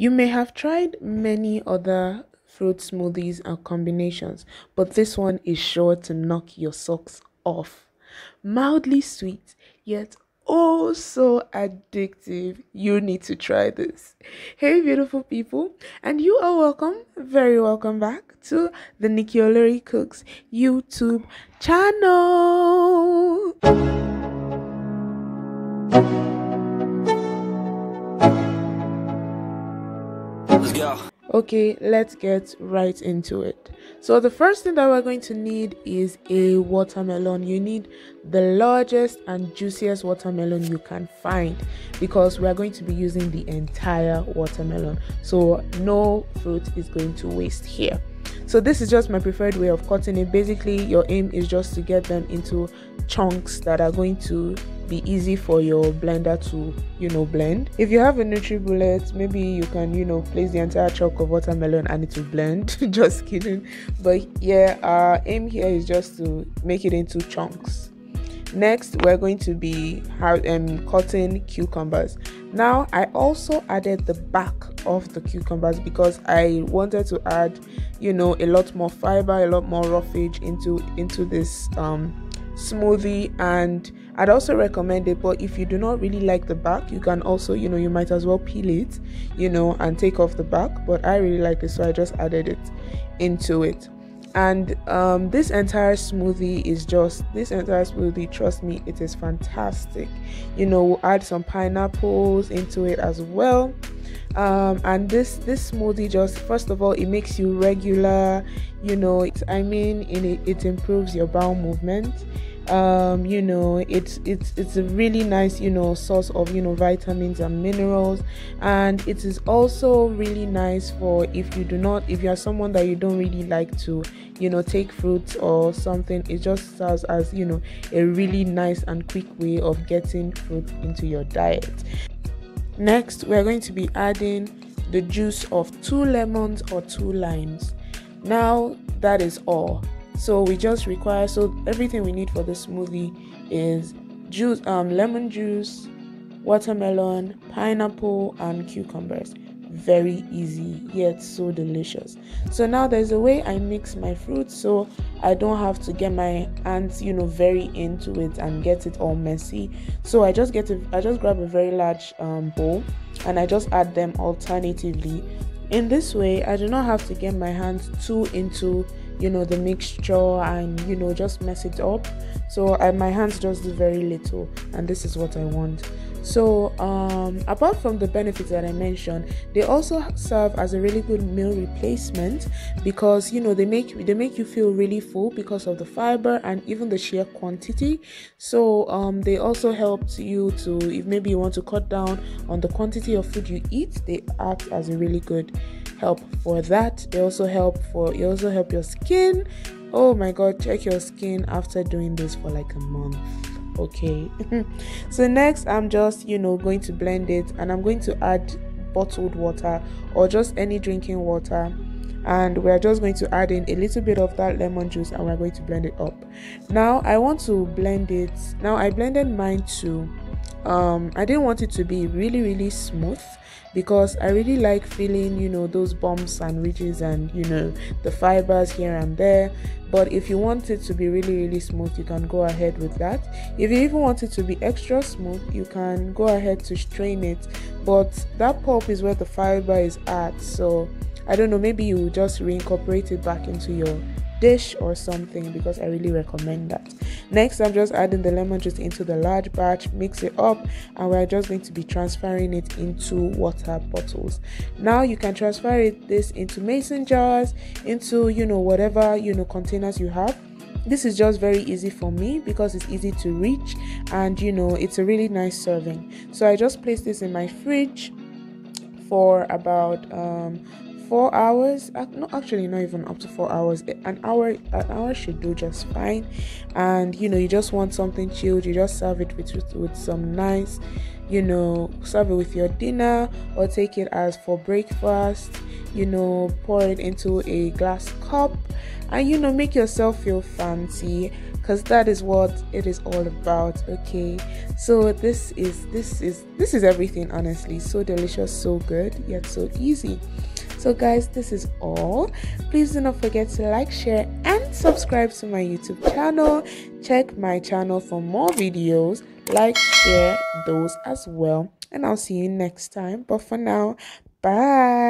You may have tried many other fruit smoothies and combinations, but this one is sure to knock your socks off. Mildly sweet, yet oh so addictive. You need to try this. Hey, beautiful people, and you are welcome, very welcome back to the Nikkey Olori Cooks YouTube channel. Let's go. Okay, let's get right into it. So, the first thing that we're going to need is a watermelon. You need the largest and juiciest watermelon you can find because we are going to be using the entire watermelon. So, no fruit is going to waste here. So, this is just my preferred way of cutting it. Basically, your aim is just to get them into chunks that are going to be easy for your blender to you know blend. If you have a NutriBullet maybe you can you know place the entire chunk of watermelon and it will blend. Just kidding. But yeah our aim here is just to make it into chunks. Next we're going to be um, cutting cucumbers. Now i also added the back of the cucumbers because i wanted to add you know a lot more fiber a lot more roughage into into this um smoothie and I'd also recommend it but if you do not really like the back you can also you know you might as well peel it you know and take off the back but I really like it so I just added it into it and um, this entire smoothie is just this entire smoothie trust me it is fantastic. You know we'll add some pineapples into it as well. Um, and this this smoothie just first of all it makes you regular you know it, i mean it, it improves your bowel movement um, you know it's it's it's a really nice you know source of you know vitamins and minerals. And it is also really nice for if you do not if you are someone that you don't really like to you know take fruits or something it just serves as you know a really nice and quick way of getting fruit into your diet. Next we're going to be adding the juice of two lemons or two limes. Now that is all so we just require so everything we need for the smoothie is juice, um, lemon juice, watermelon, pineapple, and cucumbers. Very easy yet so delicious. So now there's a way I mix my fruit so I don't have to get my hands, you know, very into it and get it all messy. So I just get a, I just grab a very large um, bowl and I just add them alternatively. In this way, I do not have to get my hands too into you know the mixture and you know just mess it up. So I, my hands just do very little and this is what i want so um, apart from the benefits that i mentioned they also serve as a really good meal replacement because you know they make they make you feel really full because of the fiber and even the sheer quantity. So um, they also help you to if maybe you want to cut down on the quantity of food you eat they act as a really good help for that. They also help for they also help your skin. Oh my god check your skin after doing this for like a month okay? So next i'm just you know going to blend it and i'm going to add bottled water or just any drinking water. And we're just going to add in a little bit of that lemon juice and we're going to blend it up. Now i want to blend it. Now i blended mine too um i didn't want it to be really really smooth because I really like feeling, you know, those bumps and ridges and, you know, the fibers here and there. But if you want it to be really, really smooth, you can go ahead with that. If you even want it to be extra smooth, you can go ahead to strain it. But that pulp is where the fiber is at. So I don't know, maybe you just reincorporate it back into your dish or something because I really recommend that. Next, I'm just adding the lemon juice into the large batch, mix it up, and we're just going to be transferring it into water bottles. Now you can transfer it this into mason jars, into you know whatever you know containers you have this is just very easy for me because it's easy to reach and you know it's a really nice serving so i just place this in my fridge for about um, four hours uh, no actually not even up to four hours eh, an hour an hour should do just fine. And you know you just want something chilled you just serve it with with some nice you know serve it with your dinner or take it as for breakfast you know pour it into a glass cup and you know make yourself feel fancy because that is what it is all about okay? So this is this is this is everything honestly. So delicious so good yet so easy so guys this is all. Please do not forget to like share and subscribe to my youtube channel. Check my channel for more videos. Like share those as well. And i'll see you next time. But for now bye